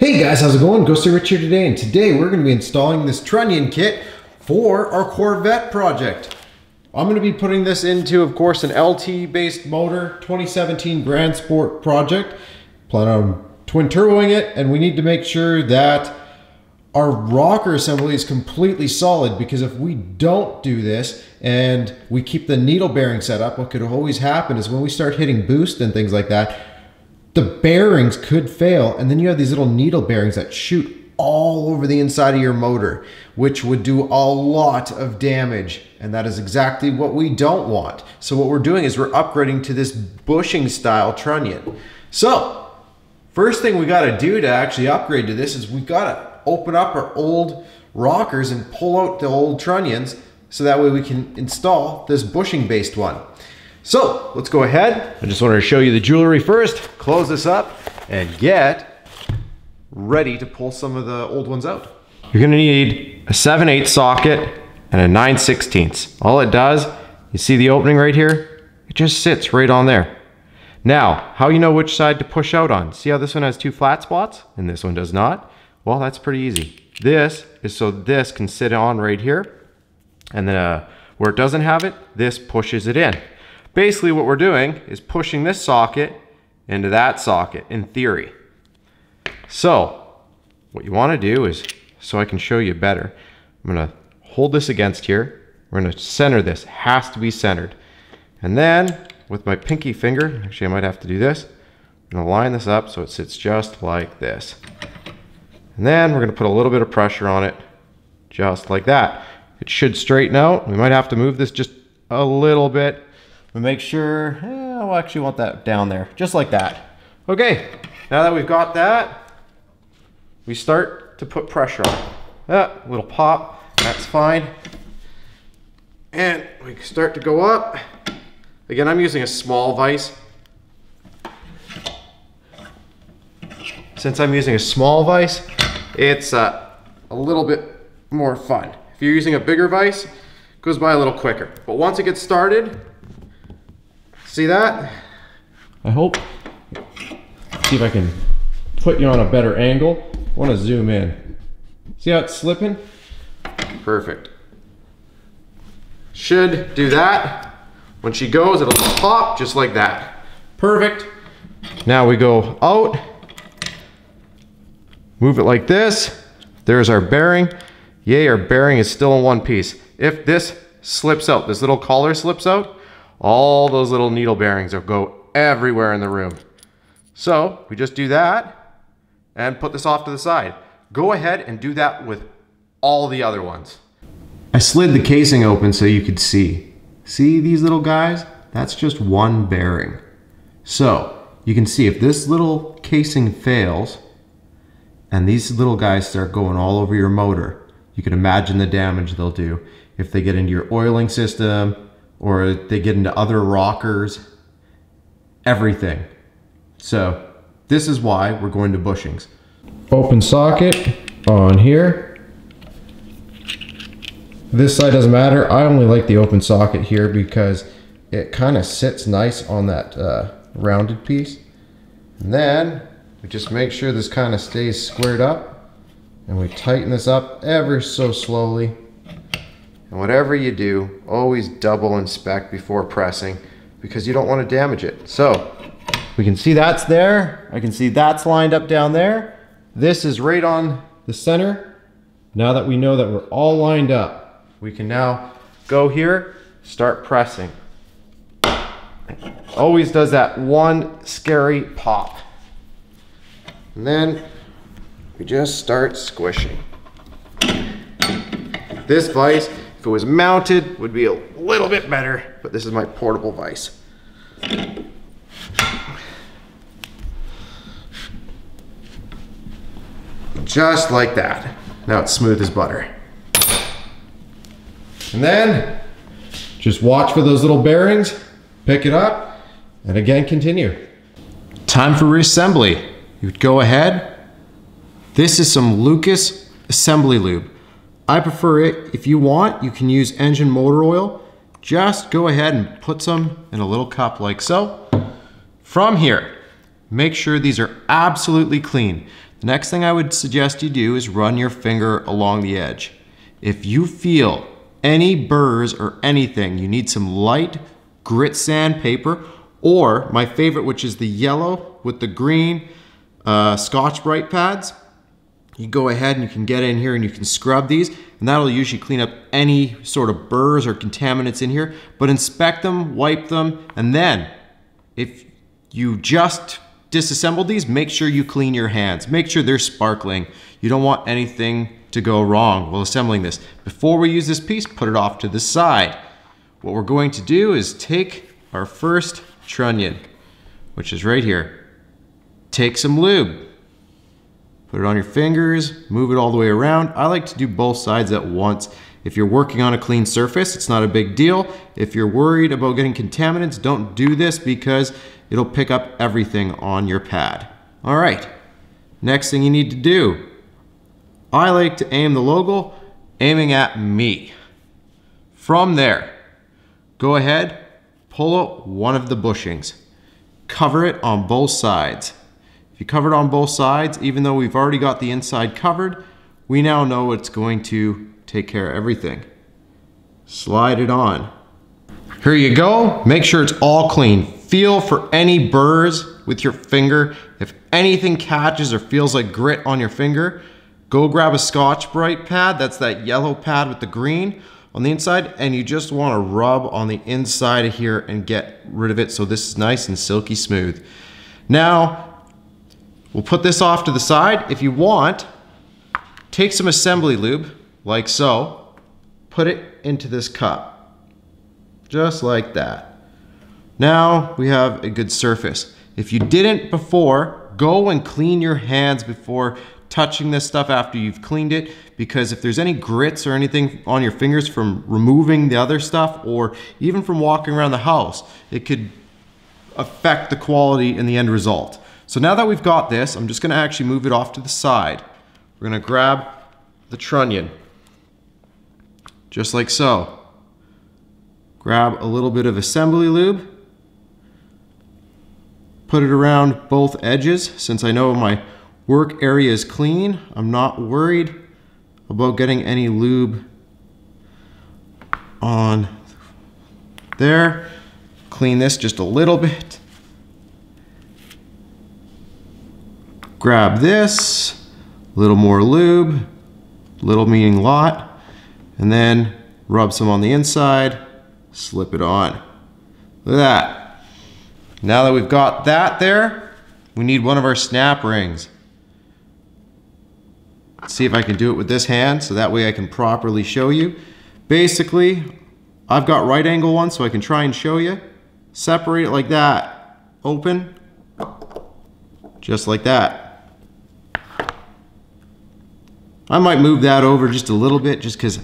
Hey guys, how's it going? Ghostly Rich here today, and today we're going to be installing this trunnion kit for our Corvette project. I'm going to be putting this into, of course, an LT-based motor, 2017 Grand Sport project. Plan on twin turboing it, and we need to make sure that our rocker assembly is completely solid because if we don't do this and we keep the needle bearing set up, what could always happen is when we start hitting boost and things like that, the bearings could fail and then you have these little needle bearings that shoot all over the inside of your motor, which would do a lot of damage. And that is exactly what we don't want. So what we're doing is we're upgrading to this bushing style trunnion. So first thing we gotta do to actually upgrade to this is we gotta open up our old rockers and pull out the old trunnions so that way we can install this bushing based one. So let's go ahead. I just wanted to show you the jewelry first, close this up and get ready to pull some of the old ones out. You're gonna need a 7 8 socket and a 9 16 All it does, you see the opening right here? It just sits right on there. Now, how you know which side to push out on? See how this one has two flat spots and this one does not? Well, that's pretty easy. This is so this can sit on right here. And then uh, where it doesn't have it, this pushes it in. Basically what we're doing is pushing this socket into that socket in theory. So what you want to do is, so I can show you better, I'm going to hold this against here. We're going to center this, has to be centered. And then with my pinky finger, actually I might have to do this, I'm to line this up so it sits just like this. And then we're going to put a little bit of pressure on it, just like that. It should straighten out. We might have to move this just a little bit. We make sure, eh, we'll actually want that down there, just like that. Okay, now that we've got that, we start to put pressure on. Ah, little pop, that's fine. And we start to go up. Again, I'm using a small vise. Since I'm using a small vise, it's uh, a little bit more fun. If you're using a bigger vise, it goes by a little quicker. But once it gets started, see that? I hope. See if I can put you on a better angle. I want to zoom in. See how it's slipping? Perfect. Should do that. When she goes, it'll pop just like that. Perfect. Now we go out Move it like this. There's our bearing. Yay, our bearing is still in one piece. If this slips out, this little collar slips out, all those little needle bearings will go everywhere in the room. So we just do that and put this off to the side. Go ahead and do that with all the other ones. I slid the casing open so you could see. See these little guys? That's just one bearing. So you can see if this little casing fails, and these little guys start going all over your motor, you can imagine the damage they'll do if they get into your oiling system or they get into other rockers, everything. So this is why we're going to bushings. Open socket on here. This side doesn't matter. I only like the open socket here because it kind of sits nice on that uh, rounded piece. And then we just make sure this kind of stays squared up and we tighten this up ever so slowly. And whatever you do, always double inspect before pressing because you don't want to damage it. So we can see that's there. I can see that's lined up down there. This is right on the center. Now that we know that we're all lined up, we can now go here, start pressing. Always does that one scary pop. And then we just start squishing. This vise, if it was mounted, would be a little bit better, but this is my portable vise. Just like that. Now it's smooth as butter. And then just watch for those little bearings, pick it up, and again continue. Time for reassembly. You would go ahead. This is some Lucas assembly lube. I prefer it. If you want, you can use engine motor oil. Just go ahead and put some in a little cup like so. From here, make sure these are absolutely clean. The next thing I would suggest you do is run your finger along the edge. If you feel any burrs or anything, you need some light grit sandpaper or my favorite, which is the yellow with the green uh, Scotch-Brite pads. You go ahead and you can get in here and you can scrub these and that'll usually clean up any sort of burrs or contaminants in here. But inspect them, wipe them, and then if you just disassemble these, make sure you clean your hands. Make sure they're sparkling. You don't want anything to go wrong while assembling this. Before we use this piece, put it off to the side. What we're going to do is take our first trunnion, which is right here. Take some lube. Put it on your fingers, move it all the way around. I like to do both sides at once. If you're working on a clean surface, it's not a big deal. If you're worried about getting contaminants, don't do this because it'll pick up everything on your pad. All right, next thing you need to do. I like to aim the logo aiming at me. From there, go ahead, pull out one of the bushings. Cover it on both sides. You cover it on both sides, even though we've already got the inside covered, we now know it's going to take care of everything. Slide it on. Here you go. Make sure it's all clean. Feel for any burrs with your finger. If anything catches or feels like grit on your finger, go grab a Scotch-Brite pad. That's that yellow pad with the green on the inside. And you just want to rub on the inside of here and get rid of it so this is nice and silky smooth. Now, we'll put this off to the side. If you want, take some assembly lube, like so, put it into this cup, just like that. Now we have a good surface. If you didn't before, go and clean your hands before touching this stuff after you've cleaned it because if there's any grits or anything on your fingers from removing the other stuff or even from walking around the house, it could affect the quality and the end result. So now that we've got this, I'm just gonna actually move it off to the side. We're gonna grab the trunnion, just like so. Grab a little bit of assembly lube, put it around both edges since I know my work area is clean. I'm not worried about getting any lube on there. Clean this just a little bit. Grab this, a little more lube, little meaning lot, and then rub some on the inside, slip it on. Look at that. Now that we've got that there, we need one of our snap rings. Let's see if I can do it with this hand so that way I can properly show you. Basically, I've got right angle one so I can try and show you. Separate it like that. Open. Just like that. I might move that over just a little bit just because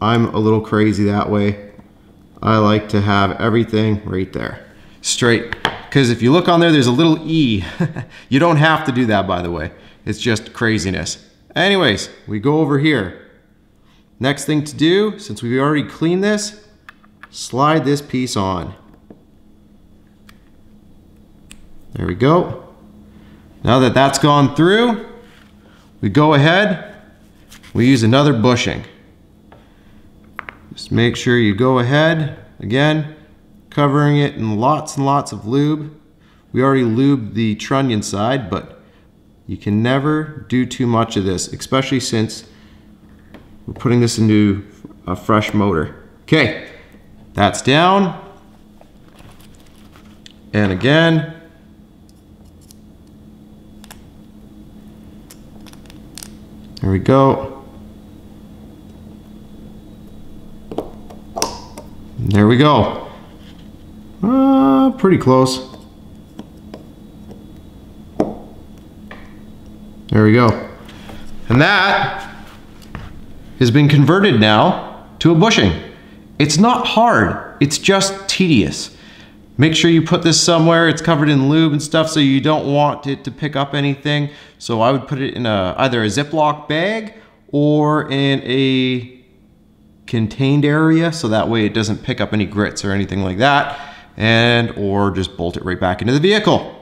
I'm a little crazy that way. I like to have everything right there straight. Because if you look on there, there's a little E. you don't have to do that, by the way. It's just craziness. Anyways, we go over here. Next thing to do, since we've already cleaned this, slide this piece on. There we go. Now that that's gone through, we go ahead, we use another bushing. Just make sure you go ahead, again, covering it in lots and lots of lube. We already lubed the trunnion side, but you can never do too much of this, especially since we're putting this into a fresh motor. Okay, that's down. And again, there we go. There we go. Uh, pretty close. There we go. And that has been converted now to a bushing. It's not hard, it's just tedious. Make sure you put this somewhere, it's covered in lube and stuff so you don't want it to pick up anything. So I would put it in a either a Ziploc bag or in a contained area so that way it doesn't pick up any grits or anything like that and or just bolt it right back into the vehicle.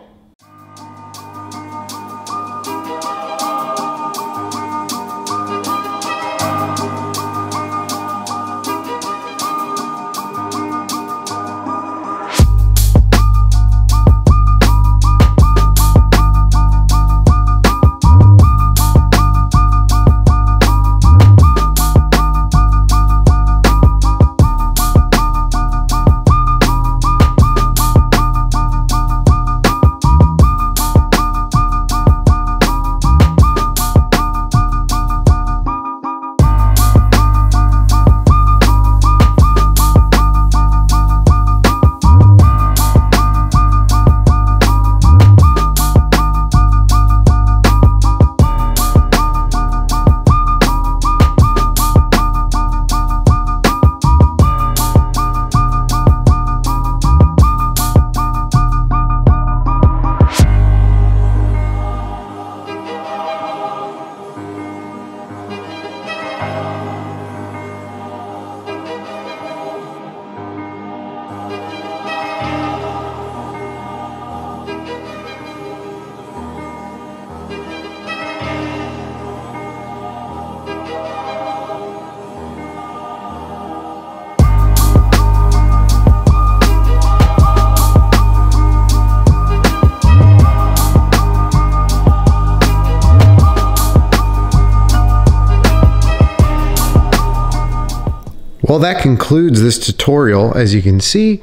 That concludes this tutorial. As you can see,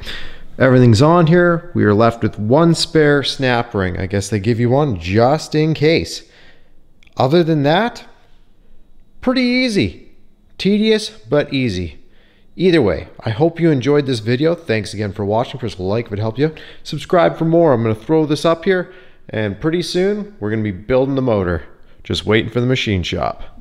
everything's on here. We are left with one spare snap ring. I guess they give you one just in case. Other than that, pretty easy. Tedious, but easy. Either way, I hope you enjoyed this video. Thanks again for watching. First, like if it helped you. Subscribe for more. I'm going to throw this up here, and pretty soon we're going to be building the motor. Just waiting for the machine shop.